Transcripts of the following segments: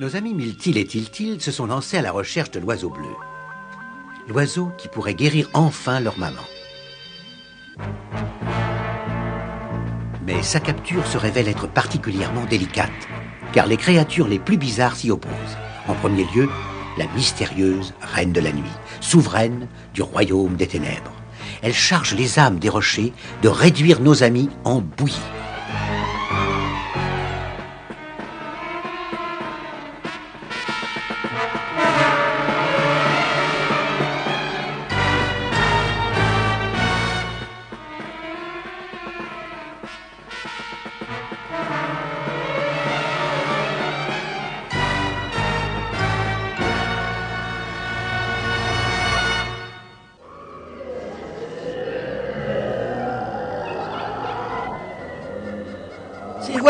Nos amis Miltil et Tiltil se sont lancés à la recherche de l'oiseau bleu. L'oiseau qui pourrait guérir enfin leur maman. Mais sa capture se révèle être particulièrement délicate, car les créatures les plus bizarres s'y opposent. En premier lieu, la mystérieuse Reine de la Nuit, souveraine du royaume des ténèbres. Elle charge les âmes des rochers de réduire nos amis en bouillie.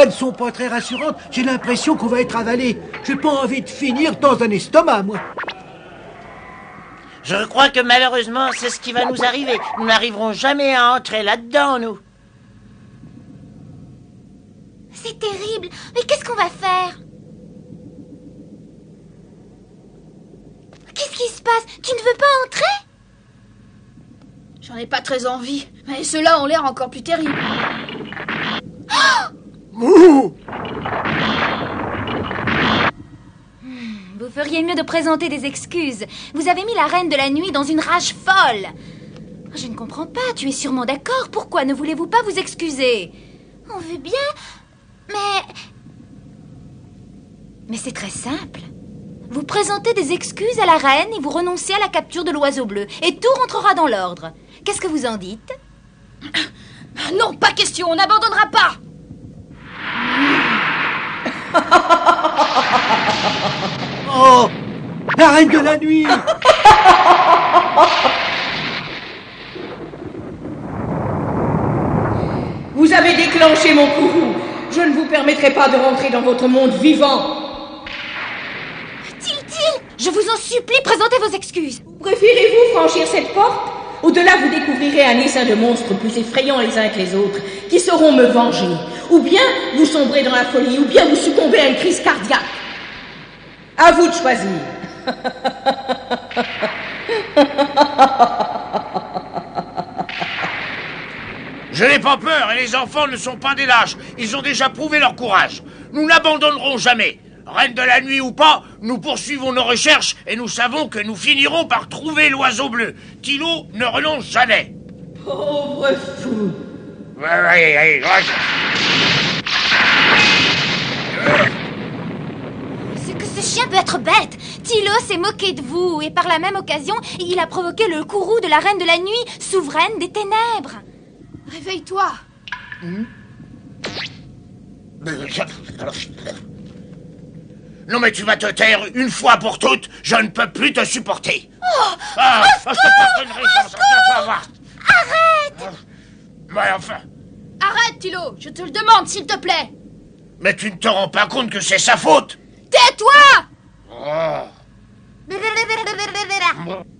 Ne sont pas très rassurantes. J'ai l'impression qu'on va être avalé. J'ai pas envie de finir dans un estomac, moi. Je crois que malheureusement, c'est ce qui va nous arriver. Nous n'arriverons jamais à entrer là-dedans, nous. C'est terrible. Mais qu'est-ce qu'on va faire? Qu'est-ce qui se passe? Tu ne veux pas entrer? J'en ai pas très envie. Mais ceux-là ont l'air encore plus terribles. Vous feriez mieux de présenter des excuses. Vous avez mis la reine de la nuit dans une rage folle. Je ne comprends pas. Tu es sûrement d'accord. Pourquoi ne voulez-vous pas vous excuser? On veut bien, mais... Mais c'est très simple. Vous présentez des excuses à la reine et vous renoncez à la capture de l'oiseau bleu. Et tout rentrera dans l'ordre. Qu'est-ce que vous en dites? Non, pas question, on n'abandonnera pas Oh La Reine de la Nuit Vous avez déclenché mon courroux. Je ne vous permettrai pas de rentrer dans votre monde vivant. Tiltil Je vous en supplie, présentez vos excuses. Préférez-vous franchir cette porte? Au-delà, vous découvrirez un essaim de monstres plus effrayants les uns que les autres, qui sauront me venger. Ou bien vous sombrez dans la folie, ou bien vous succombez à une crise cardiaque. À vous de choisir. Je n'ai pas peur et les enfants ne sont pas des lâches. Ils ont déjà prouvé leur courage. Nous n'abandonnerons jamais. Reine de la nuit ou pas, nous poursuivons nos recherches et nous savons que nous finirons par trouver l'oiseau bleu. Tilo ne renonce jamais. Pauvre fou. Ouais, ouais, ouais, ouais. C'est que ce chien peut être bête. Tilo s'est moqué de vous et par la même occasion, il a provoqué le courroux de la reine de la nuit, souveraine des ténèbres. Réveille-toi Non mais tu vas te taire une fois pour toutes. Je ne peux plus te supporter. Oh, ah, je te pardonnerai sans ça, tu vas voir. Arrête Mais enfin, Arrête, Tilo Je te le demande, s'il te plaît mais tu ne te rends pas compte que c'est sa faute. Tais-toi Oh.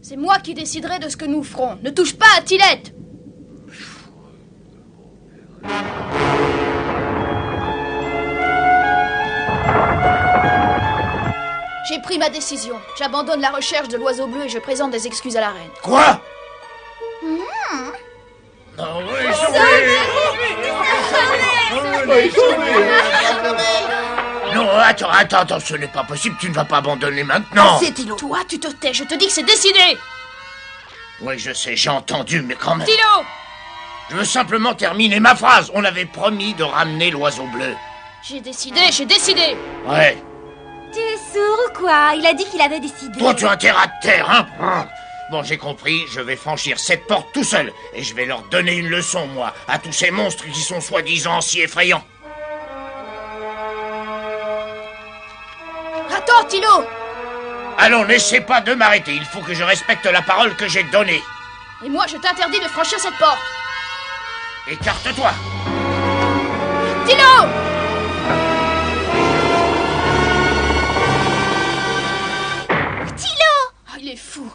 C'est moi qui déciderai de ce que nous ferons. Ne touche pas à Tilette J'ai pris ma décision. J'abandonne la recherche de l'oiseau bleu et je présente des excuses à la reine. Quoi? Hmm. Non, oui, sauvez Non, attends, attends, attends, ce n'est pas possible, tu ne vas pas abandonner maintenant. C'est Tilo. Toi, tu te tais, je te dis que c'est décidé Oui, je sais, j'ai entendu, mais quand même. Tilo Je veux simplement terminer ma phrase. On avait promis de ramener l'oiseau bleu. J'ai décidé, j'ai décidé Ouais. Tu es sourd ou quoi? Il a dit qu'il avait décidé. Toi, tu as intérêt à te taire, hein? Bon, j'ai compris, je vais franchir cette porte tout seul. Et je vais leur donner une leçon, moi, à tous ces monstres qui sont soi-disant si effrayants. Attends, Tilo Allons, n'essaie pas de m'arrêter. Il faut que je respecte la parole que j'ai donnée. Et moi, je t'interdis de franchir cette porte Écarte-toi. Tilo Ah, est fou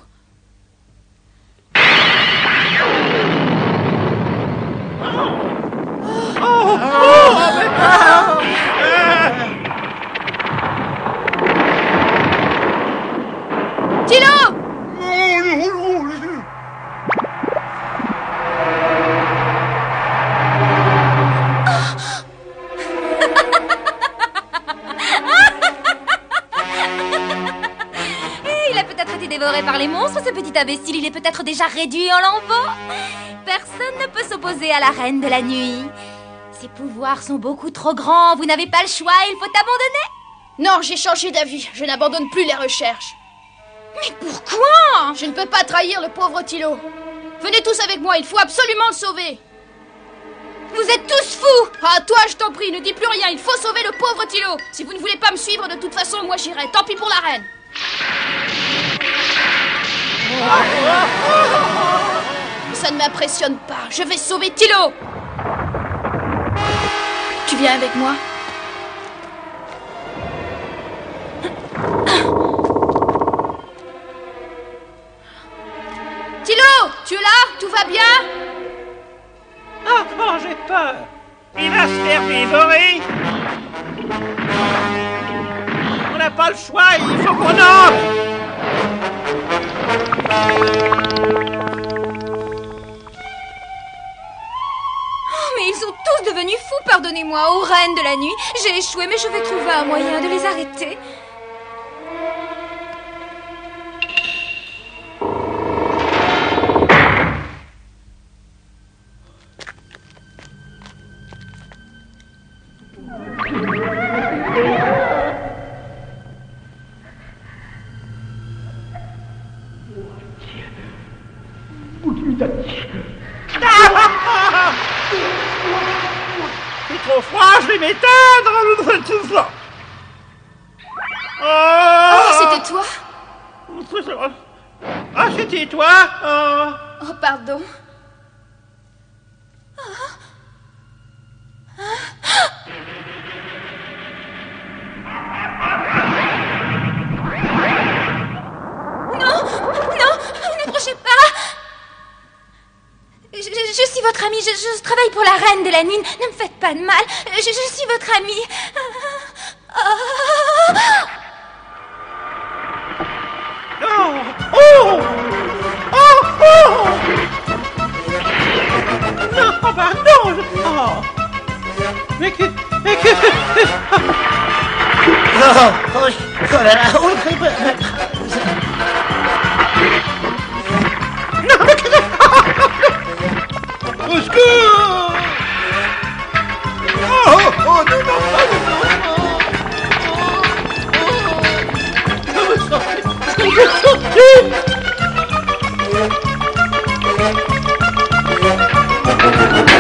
Il est peut-être déjà réduit en lambeaux. Personne ne peut s'opposer à la reine de la nuit. Ses pouvoirs sont beaucoup trop grands. Vous n'avez pas le choix. Il faut abandonner. Non, j'ai changé d'avis. Je n'abandonne plus les recherches. Mais pourquoi? Je ne peux pas trahir le pauvre Thilo. Venez tous avec moi, il faut absolument le sauver. Vous êtes tous fous Ah, toi, je t'en prie, ne dis plus rien, il faut sauver le pauvre Thilo. Si vous ne voulez pas me suivre, de toute façon, moi j'irai. Tant pis pour la reine. Ça ne m'impressionne pas, je vais sauver Thilo. Tu viens avec moi? Pardonnez-moi, aux reines de la nuit. J'ai échoué, mais je vais trouver un moyen de les arrêter. Froid, je vais m'éteindre. Oh, Oh, c'était toi Ah, c'était toi Oh. Oh, pardon. Non, non, n'approchez pas. Je, suis votre amie, je, je travaille pour la reine de la nuit. Ne me faites pas de mal. Je, je suis votre amie. Ah. Oh Oh Oh Oh Non, oh, pardon je- Oh Mais que... Mais que... Oh, oh, oh là là, oh, très peu-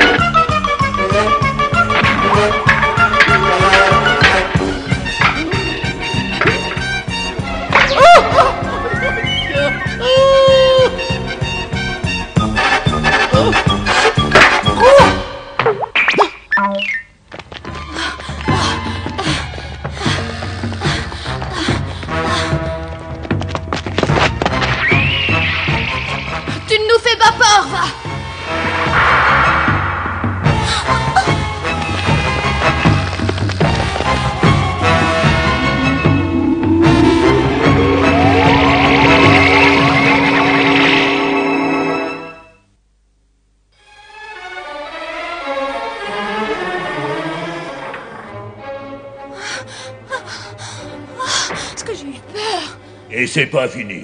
Et c'est pas fini.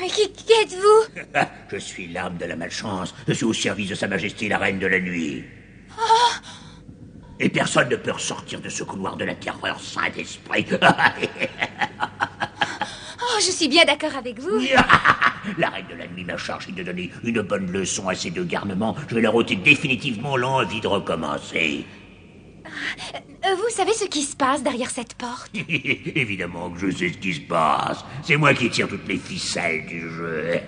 Mais qui, qui êtes-vous Je suis l'âme de la malchance. Je suis au service de Sa Majesté la Reine de la Nuit. Et personne ne peut ressortir de ce couloir de la terreur, Saint-Esprit. Oh, je suis bien d'accord avec vous. la Reine de la Nuit m'a chargé de donner une bonne leçon à ces deux garnements. Je vais leur ôter définitivement l'envie de recommencer. Euh, vous savez ce qui se passe derrière cette porte Évidemment que je sais ce qui se passe. C'est moi qui tire toutes les ficelles du jeu.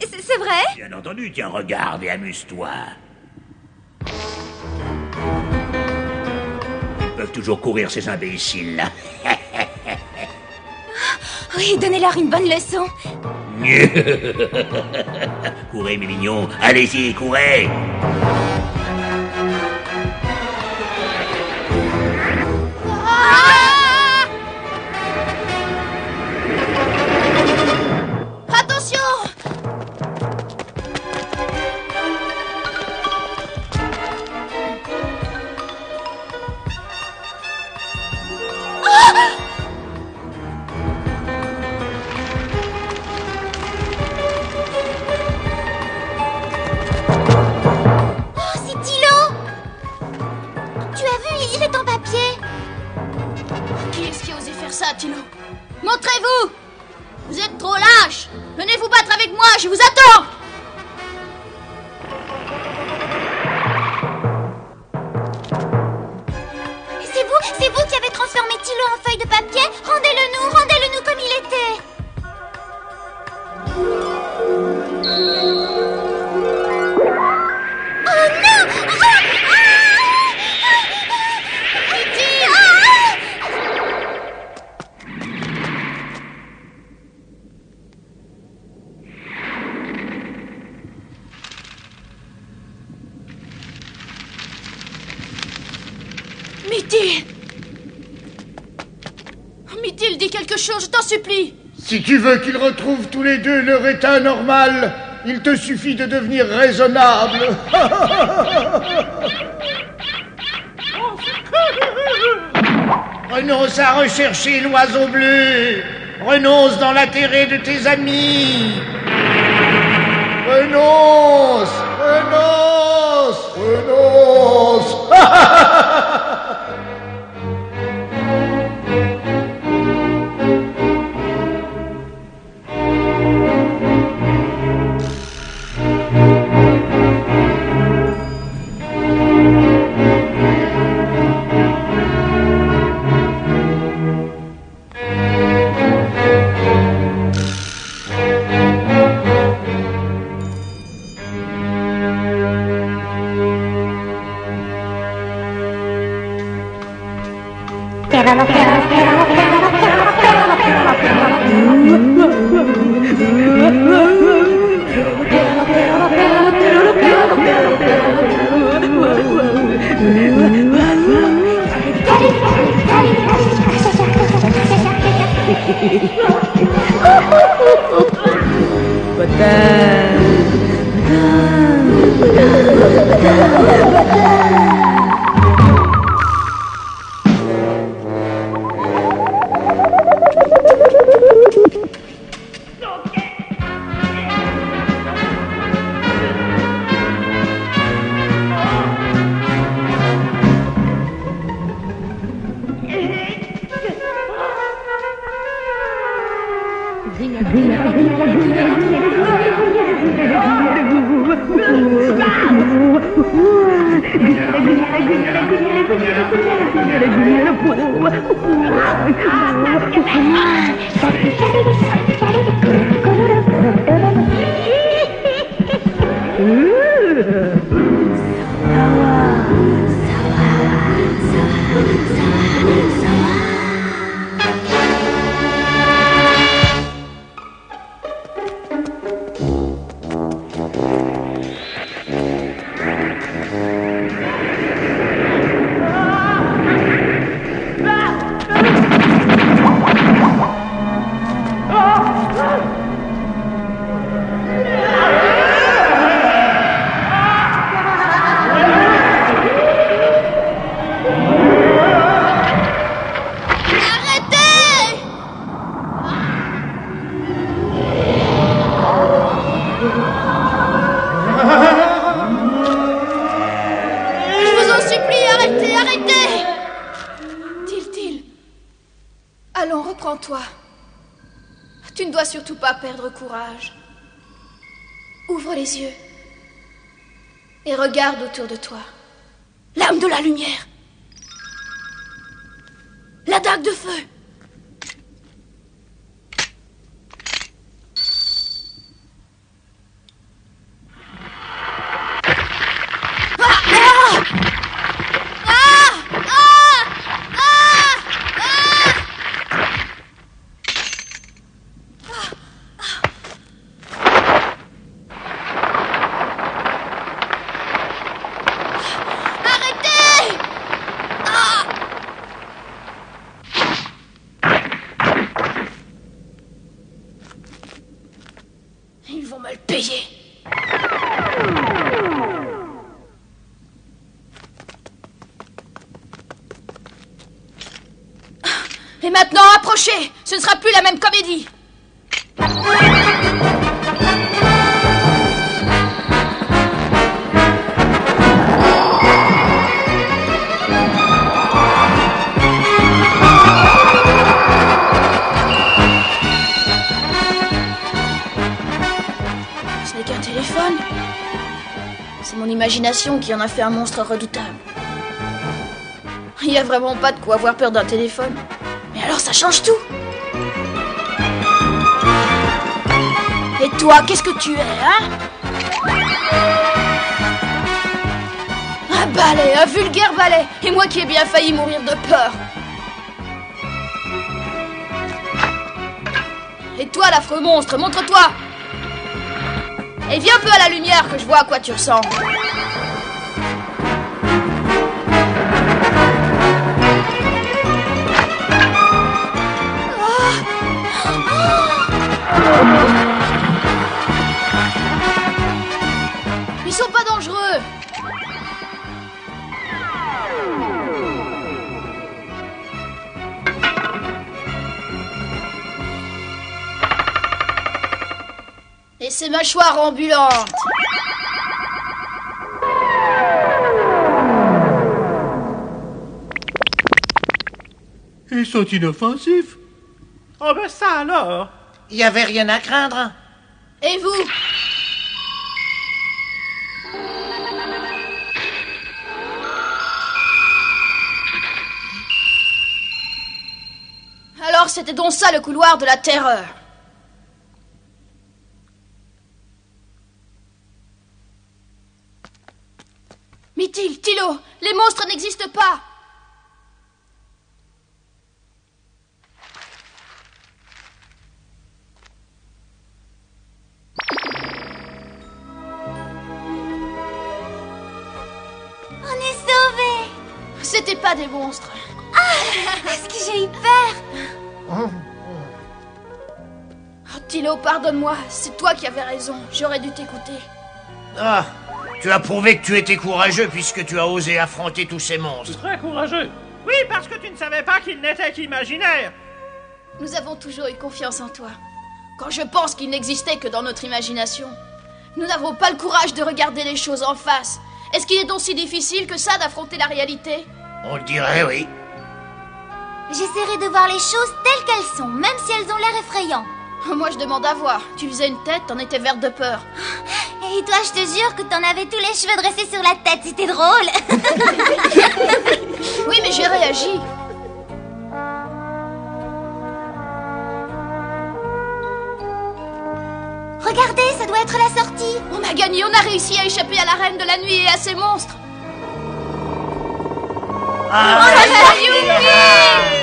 C'est c'est vrai Bien entendu, tiens, regarde et amuse-toi. Ils peuvent toujours courir, ces imbéciles. Oui, donnez-leur une bonne leçon. courez, mes mignons. Allez-y, courez. En feuille de papier tu veux qu'ils retrouvent tous les deux leur état normal, il te suffit de devenir raisonnable. Renonce à rechercher l'oiseau bleu. Renonce dans l'intérêt de tes amis. Renonce, renonce, renonce. courage. Ouvre les yeux et regarde autour de toi. L'âme de la lumière. La dague de feu. Et maintenant, approchez Ce ne sera plus la même comédie Ce n'est qu'un téléphone. C'est mon imagination qui en a fait un monstre redoutable. Il n'y a vraiment pas de quoi avoir peur d'un téléphone. Ça change tout. Et toi, qu'est-ce que tu es, hein? Un balai, un vulgaire balai. Et moi qui ai bien failli mourir de peur. Et toi, l'affreux monstre, montre-toi Et viens un peu à la lumière que je vois à quoi tu ressembles. Ils sont pas dangereux. Et ces mâchoires ambulantes Ils sont inoffensifs. Oh ben ça alors Il y avait rien à craindre. Et vous? Alors c'était donc ça le couloir de la terreur. Mithil, Tilo, les monstres n'existent pas. Pardonne-moi. C'est toi qui avais raison. J'aurais dû t'écouter. Ah, tu as prouvé que tu étais courageux puisque tu as osé affronter tous ces monstres. Très courageux. Oui, parce que tu ne savais pas qu'il n'était qu'imaginaire. Nous avons toujours eu confiance en toi. Quand je pense qu'il n'existait que dans notre imagination, nous n'avons pas le courage de regarder les choses en face. Est-ce qu'il est donc si difficile que ça d'affronter la réalité? On le dirait, oui. J'essaierai de voir les choses telles qu'elles sont, même si elles ont l'air effrayantes. Moi, je demande à voir. Tu faisais une tête, t'en étais verte de peur. Et toi, je te jure que t'en avais tous les cheveux dressés sur la tête, c'était drôle. Oui, mais j'ai réagi. Regardez, ça doit être la sortie. On a gagné, on a réussi à échapper à la reine de la nuit et à ses monstres. Ah, Youpi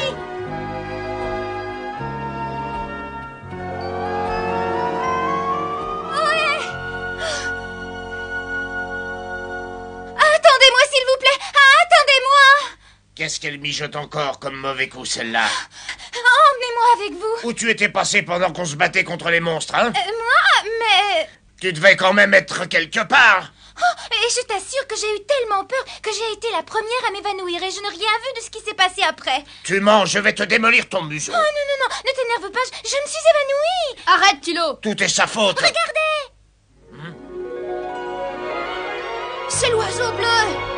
mijote encore comme mauvais coup, celle-là Emmenez-moi avec vous. Où tu étais passé pendant qu'on se battait contre les monstres, hein Euh, moi, mais... Tu devais quand même être quelque part. Oh, et je t'assure que j'ai eu tellement peur que j'ai été la première à m'évanouir et je n'ai rien vu de ce qui s'est passé après. Tu mens, je vais te démolir ton museau. Oh non, non, non, ne t'énerve pas, je, je me suis évanouie. Arrête, Tilo. Tout est sa faute. Regardez C'est l'oiseau bleu.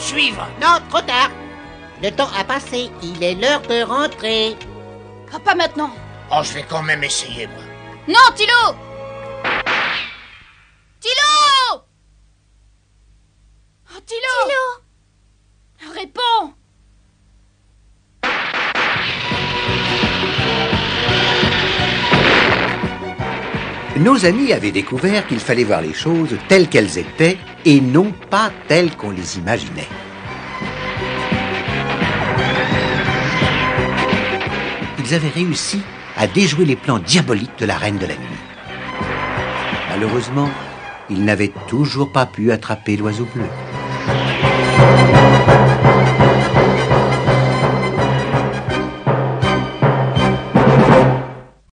Suivre. Non, trop tard. Le temps a passé. Il est l'heure de rentrer. Ah, pas maintenant. Oh, je vais quand même essayer, moi. Non, Tilo Tilo Oh, Tilo Tilo Nos amis avaient découvert qu'il fallait voir les choses telles qu'elles étaient et non pas telles qu'on les imaginait. Ils avaient réussi à déjouer les plans diaboliques de la Reine de la Nuit. Malheureusement, ils n'avaient toujours pas pu attraper l'oiseau bleu.